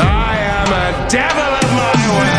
I am a devil of my way.